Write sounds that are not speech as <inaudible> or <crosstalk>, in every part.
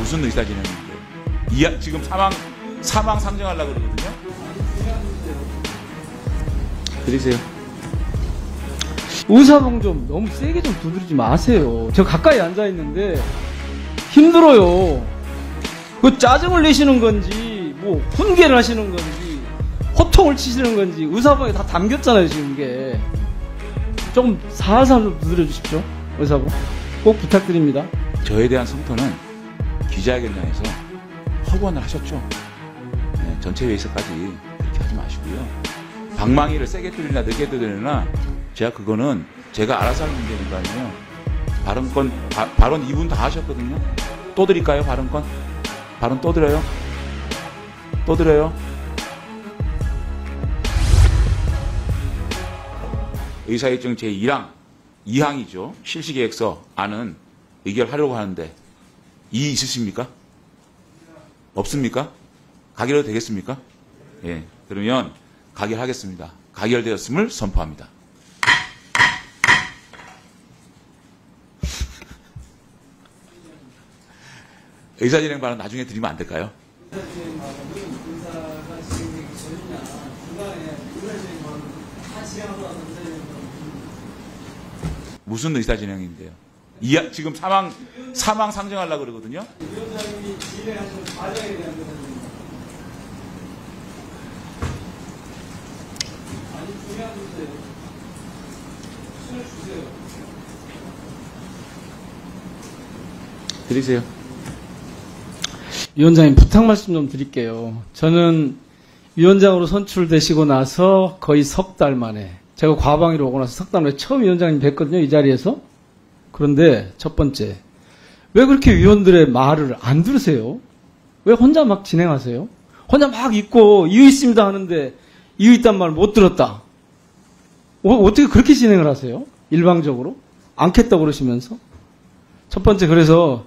무슨 의사진행인데? 이야, 지금 사망 사망 상정하려고 그러거든요. 드리세요. 의사봉 좀 너무 세게 좀 두드리지 마세요. 저 가까이 앉아 있는데 힘들어요. 그 짜증을 내시는 건지 뭐 훈계를 하시는 건지 호통을 치시는 건지 의사봉에 다 담겼잖아요 지금 이게. 좀 살살 좀 두드려 주십시오. 의사봉 꼭 부탁드립니다. 저에 대한 성토는 기자회견장에서 허구원을 하셨죠. 네, 전체 회의에서까지 그렇게 하지 마시고요. 방망이를 세게 뚫리나 늦게 뚫리나 제가 그거는 제가 알아서 할 문제니까요. 발언권 바- 발언 2분 다 하셨거든요. 또 드릴까요 발언권? 발언 또 드려요? 또 드려요? 의사일정 제1항 2항이죠. 실시계획서 안은 의결하려고 하는데 이의 있으십니까? 없습니까? 가결해도 되겠습니까? 예. 그러면 가결하겠습니다. 가결되었음을 선포합니다. <laughs> 의사진행 발언 나중에 드리면 안 될까요? 무슨 의사진행인데요? 이야, 지금 사망 사망 상정하려고 그러거든요. 드리세요. 위원장님 부탁 말씀 좀 드릴게요. 저는 위원장으로 선출되시고 나서 거의 석 달 만에 제가 과방위로 오고 나서 석 달 만에 처음 위원장님 뵀거든요. 이 자리에서. 그런데 첫 번째 왜 그렇게 위원들의 말을 안 들으세요? 왜 혼자 막 진행하세요? 혼자 막 있고 이유 있습니다 하는데 이유 있단 말 못 들었다. 어, 어떻게 그렇게 진행을 하세요? 일방적으로? 않겠다고 그러시면서? 첫 번째 그래서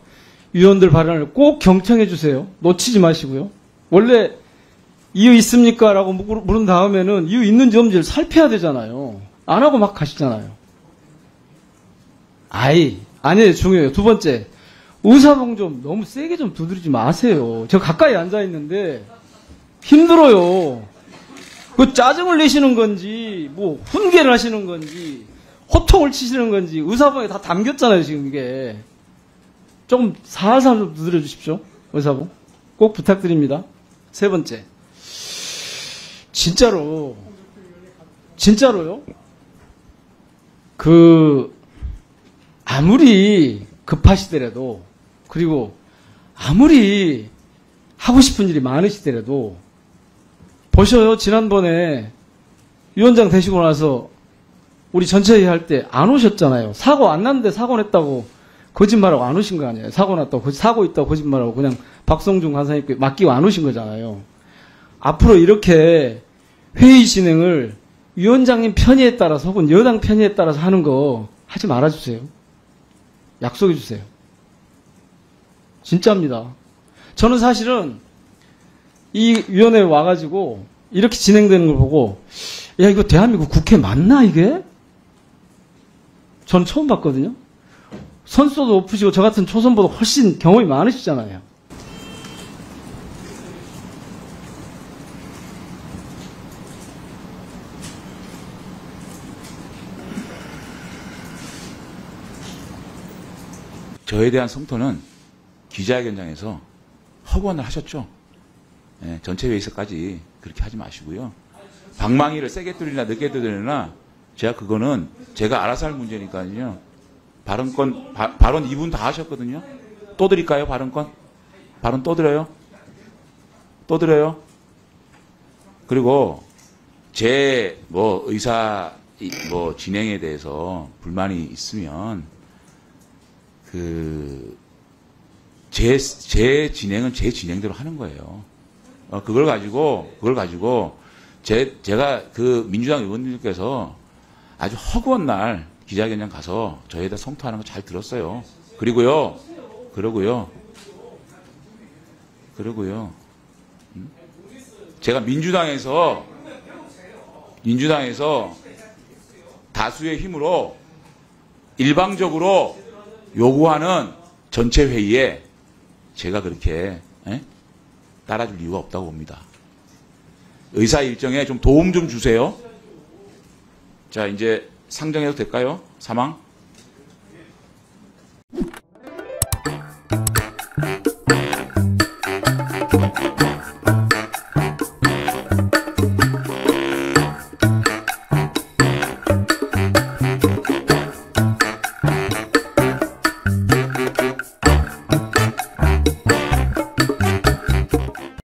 위원들 발언을 꼭 경청해 주세요. 놓치지 마시고요. 원래 이유 있습니까? 라고 물- 물은 다음에는 이유 있는지 없는지를 살펴야 되잖아요. 안 하고 막 가시잖아요. 아이, 아니에요. 중요해요. 두 번째, 의사봉 좀 너무 세게 좀 두드리지 마세요. 저 가까이 앉아 있는데 힘들어요. 그 짜증을 내시는 건지, 뭐 훈계를 하시는 건지, 호통을 치시는 건지 의사봉에 다 담겼잖아요. 지금 이게. 조금 살살 좀 두드려 주십시오. 의사봉. 꼭 부탁드립니다. 세 번째. 진짜로, 진짜로요? 그, 아무리 급하시더라도, 그리고 아무리 하고 싶은 일이 많으시더라도, 보셔요. 지난번에 위원장 되시고 나서 우리 전체 회의 할 때 안 오셨잖아요. 사고 안 났는데 사고 냈다고 거짓말하고 안 오신 거 아니에요. 사고 났다고, 사고 있다고 거짓말하고 그냥 박성중 간사님께 맡기고 안 오신 거잖아요. 앞으로 이렇게 회의 진행을 위원장님 편의에 따라서 혹은 여당 편의에 따라서 하는 거 하지 말아주세요. 약속해 주세요. 진짜입니다. 저는 사실은 이 위원회에 와가지고 이렇게 진행되는 걸 보고 야 이거 대한민국 국회 맞나 이게? 전 처음 봤거든요. 선수도 높으시고 저 같은 초선보다 훨씬 경험이 많으시잖아요. 저에 대한 성토는 기자회견장에서 허구원을 하셨죠. 예, 전체 회의에서까지 그렇게 하지 마시고요. 방망이를 세게 뚫리나 늦게 뚫리나 제가 그거는 제가 알아서 할 문제니까요. 발언권 바- 발언 2분 다 하셨거든요. 또 드릴까요 발언권? 발언 또 드려요? 또 드려요? 그리고 제 뭐 의사 이- 뭐 진행에 대해서 불만이 있으면 그, 제, 제 진행은 제 진행대로 하는 거예요. 어, 그걸 가지고, 그걸 가지고, 제, 제가 그 민주당 의원님께서 아주 허구한 날 기자회견장 가서 저에 대해 성토하는 거 잘 들었어요. 그리고요, 그러고요, 그러고요, 음? 제가 민주당에서, 민주당에서 다수의 힘으로 일방적으로 요구하는 전체 회의에 제가 그렇게 예? 따라줄 이유가 없다고 봅니다. 의사 일정에 좀 도움 좀 주세요. 자, 이제 상정해도 될까요? 사망?